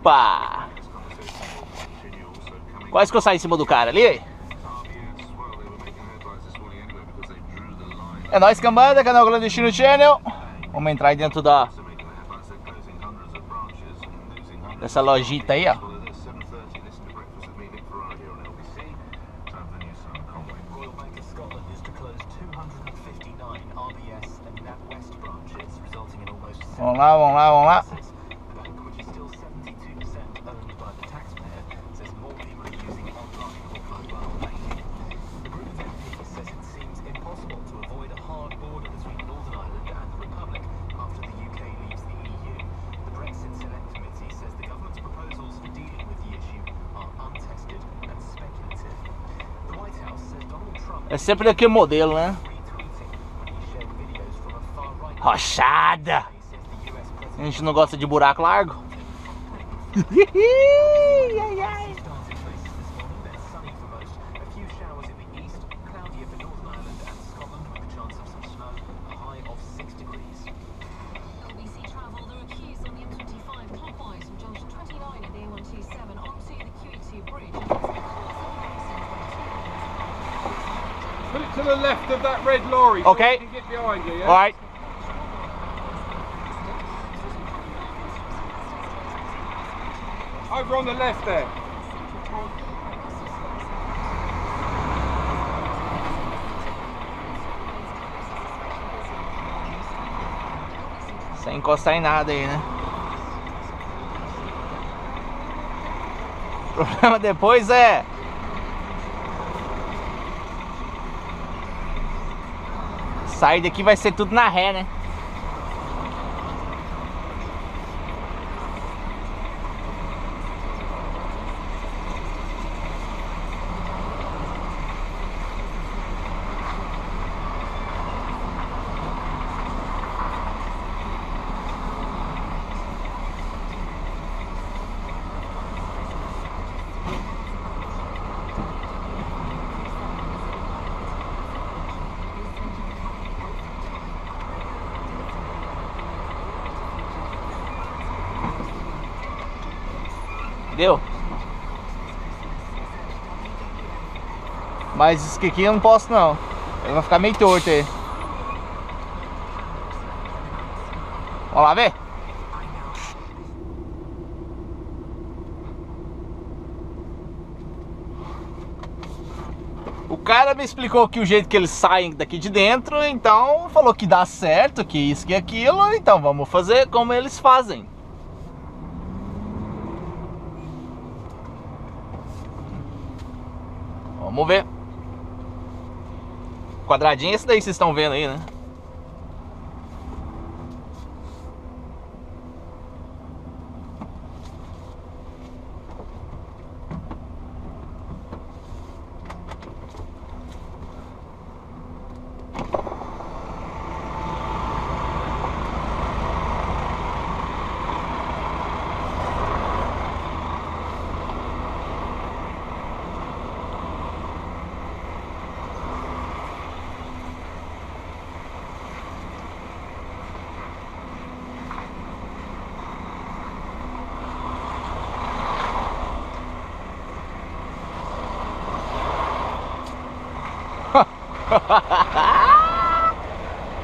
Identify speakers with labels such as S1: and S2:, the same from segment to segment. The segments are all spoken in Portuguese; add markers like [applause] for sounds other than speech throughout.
S1: Opa! Quase que eu saí em cima do cara ali. É nóis, cambada, canal Clandestino Channel. Vamos entrar aí dentro da... Dessa lojita aí, ó. Vamos lá, vamos lá, vamos lá. É sempre daquele modelo, né? Rochada! A gente não gosta de buraco largo. [laughs] ai, ai.
S2: To the left of that red lorry. so
S1: Okay.
S2: we can get behind you, yeah?
S1: Alright.
S2: Over on the left there.
S1: Sem encostar em nada aí, eh? né? O problema depois é. Sair daqui vai ser tudo na ré, né? Entendeu? Mas isso aqui eu não posso não. Ele vai ficar meio torto aí. Vamos lá ver? O cara me explicou que o jeito que eles saem daqui de dentro, então falou que dá certo, que isso, que aquilo, então vamos fazer como eles fazem. Vamos ver. Quadradinho esse daí vocês estão vendo aí, né?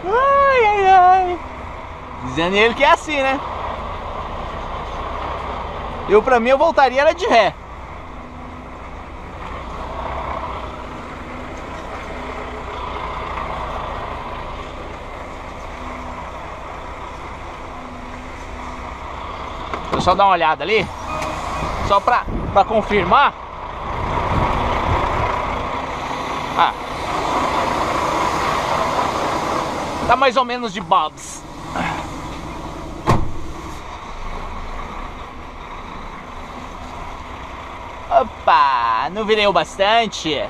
S1: Ai, ai, ai. Dizendo ele que é assim, né? Eu, pra mim, eu voltaria era de ré. Deixa eu só dar uma olhada ali. Só pra, pra confirmar. Tá mais ou menos de bobs. Opa, não virei o bastante.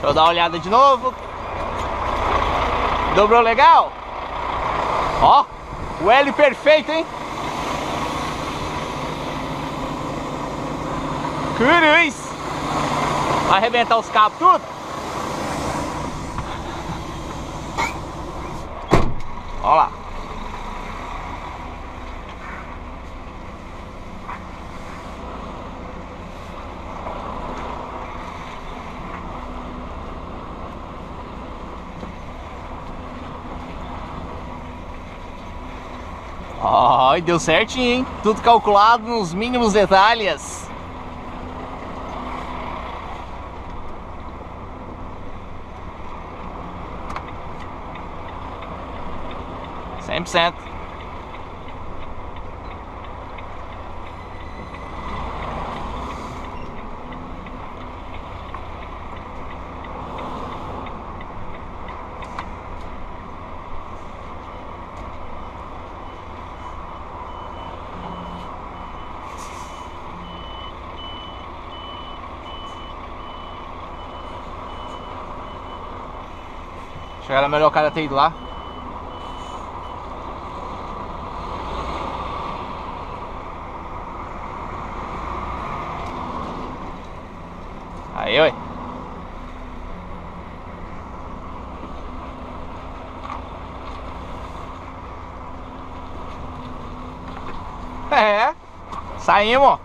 S1: Deixa eu dar uma olhada de novo. Dobrou legal? Ó, o L perfeito, hein? Cruz! Vai arrebentar os cabos tudo? Olha lá. Deu certinho, hein? Tudo calculado nos mínimos detalhes. Cem por cento. Que era melhor o cara ter ido lá. Aí, ué. É, saímos.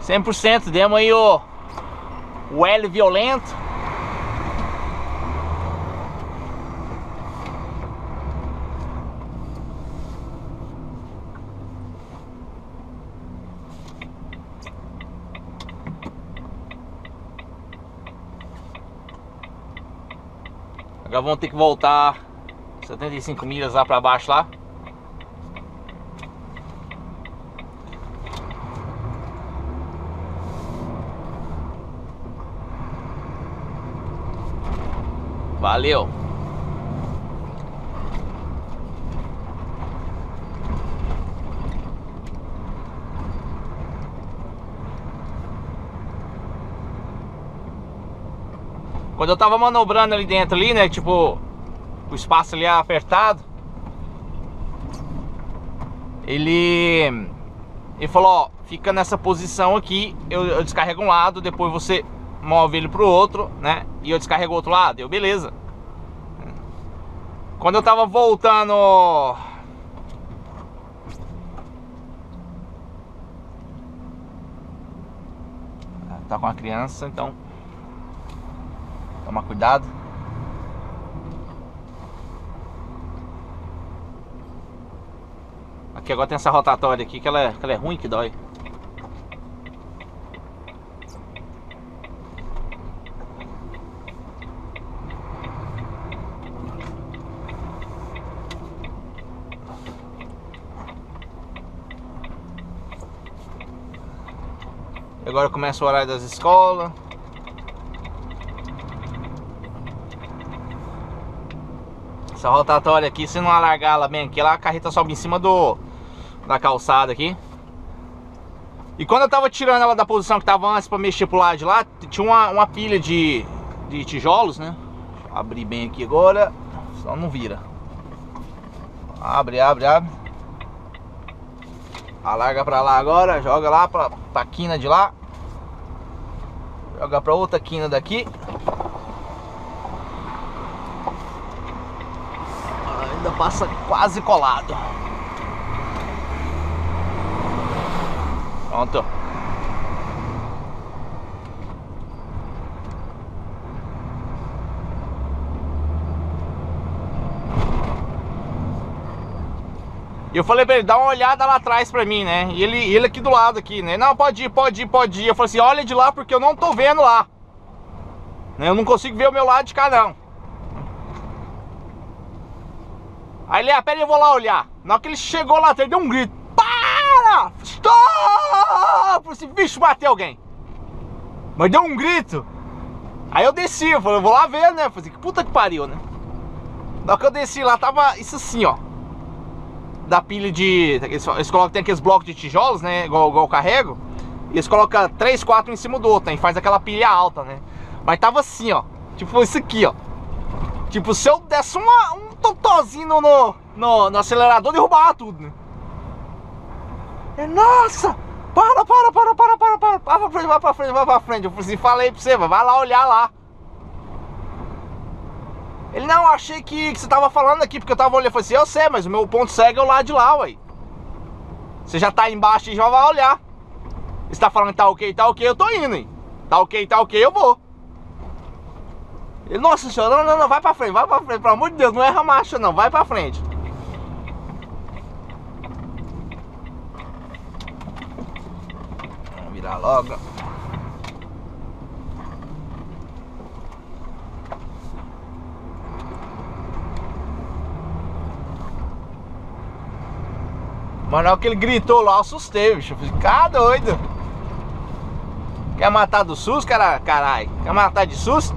S1: Cem por cento, demos aí o, o L violento. Agora vamos ter que voltar 75 milhas lá pra baixo lá. Valeu! Quando eu tava manobrando ali dentro ali, né, tipo, o espaço ali é apertado. Ele ele falou, ó, fica nessa posição aqui, eu, eu descarrego um lado, depois você move ele pro outro, né? E eu descarrego o outro lado, eu beleza. Quando eu tava voltando Tá com a criança, então Toma cuidado. Aqui agora tem essa rotatória aqui que ela é, que ela é ruim que dói. Agora começa o horário das escolas. Essa rotatória aqui, se não alargar ela bem aqui, ela, a carreta sobe em cima do da calçada aqui. E quando eu tava tirando ela da posição que tava antes pra mexer pro lado de lá, tinha uma, uma pilha de, de tijolos, né? Deixa abrir bem aqui agora, senão não vira. Abre, abre, abre. Alarga pra lá agora, joga lá pra, pra quina de lá. Joga pra outra quina daqui. Ainda passa quase colado. Pronto. Eu falei pra ele, dá uma olhada lá atrás pra mim, né? E ele, ele aqui do lado aqui, né? Não, pode ir, pode ir, pode ir. Eu falei assim, olha de lá porque eu não tô vendo lá. Né? Eu não consigo ver o meu lado de cá, não. Aí ele, ah, pera aí, eu vou lá olhar. Na hora que ele chegou lá, ele deu um grito. Para! Stop! Assim, bicho, bateu alguém. Mas deu um grito. Aí eu desci, eu falei, vou lá ver, né? Eu falei, que puta que pariu, né? Na hora que eu desci lá, tava isso assim, ó. Da pilha de. Eles, eles colocam, tem aqueles blocos de tijolos, né? Igual, igual eu carrego. E eles colocam três, quatro em cima do outro, né? E faz aquela pilha alta, né? Mas tava assim, ó. Tipo isso aqui, ó. Tipo, se eu desse uma, um totozinho no, no, no acelerador, derrubava tudo, né? É, nossa! Para, para, para, para, para, para, vai pra frente, vai pra frente, vai pra frente. Eu assim, falei pra você, vai lá olhar lá. Ele, não, achei que, que você tava falando aqui, porque eu tava olhando. Eu falei assim, eu sei, mas o meu ponto cego é o lado de lá, ué. Você já tá embaixo e já vai olhar. Você tá falando tá ok, tá ok, eu tô indo, hein? Tá ok, tá ok, eu vou. Ele, nossa senhora, não, não, não, vai pra frente, vai pra frente, pelo amor de Deus, não erra a marcha não, vai pra frente. Vamos virar logo. Mas na hora que ele gritou lá, eu assustei, bicho. Eu falei, cara doido. Quer matar do SUS, cara? Caralho. Quer matar de susto?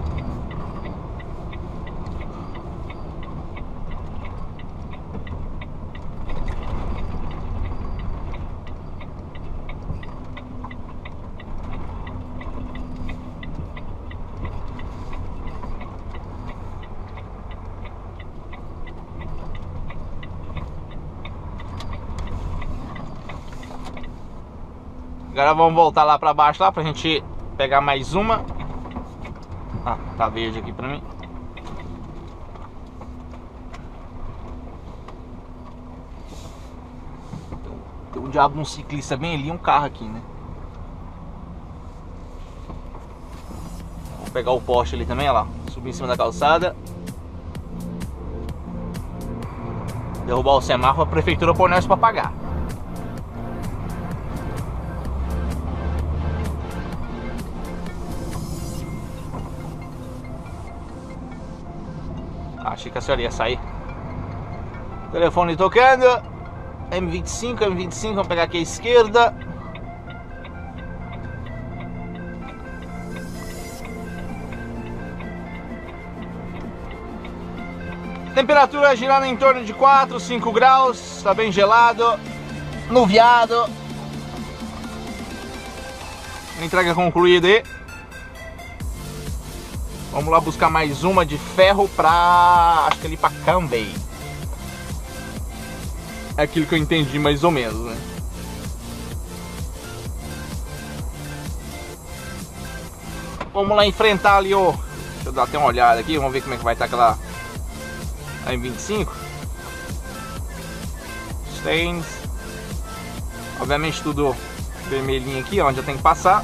S1: Agora vamos voltar lá pra baixo lá pra gente pegar mais uma. Ah, tá verde aqui pra mim. Tem um diabo um ciclista bem ali um carro aqui, né? Vou pegar o poste ali também, olha lá. Subir em cima da calçada. Derrubar o semáforo, a prefeitura pôr nós pra pagar. Achei que a senhora ia sair. Telefone tocando. M25, M25, vamos pegar aqui a esquerda. Temperatura girando em torno de 4, 5 graus, está bem gelado, nuviado. Entrega concluída aí. Vamos lá buscar mais uma de ferro pra... Acho que ali pra Cambay. É aquilo que eu entendi mais ou menos, né? Vamos lá enfrentar ali o... Deixa eu dar até uma olhada aqui, vamos ver como é que vai estar aquela... A M25. Stains. Obviamente tudo vermelhinho aqui, onde eu tenho que passar.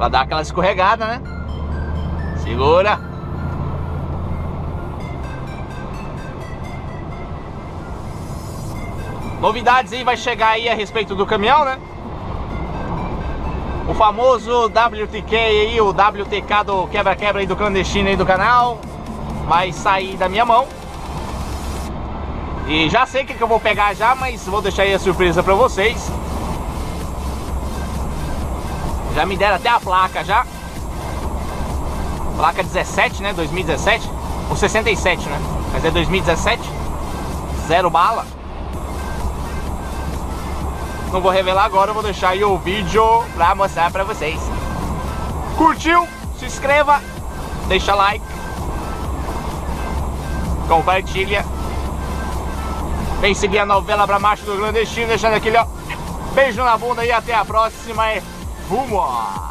S1: Ela dá aquela escorregada, né? Segura. Novidades aí vai chegar aí a respeito do caminhão, né? O famoso WTK aí, o WTK do quebra-quebra aí do clandestino aí do canal Vai sair da minha mão e já sei o que, que eu vou pegar já, mas vou deixar aí a surpresa pra vocês. Já me deram até a placa já. Placa 17, né? 2017. Ou 67, né? Mas é 2017. Zero bala. Não vou revelar agora, vou deixar aí o vídeo pra mostrar pra vocês. Curtiu? Se inscreva, deixa like, compartilha. Vem seguir a novela pra Macho do Clandestino, deixando aquele ó, beijo na bunda e até a próxima. 부와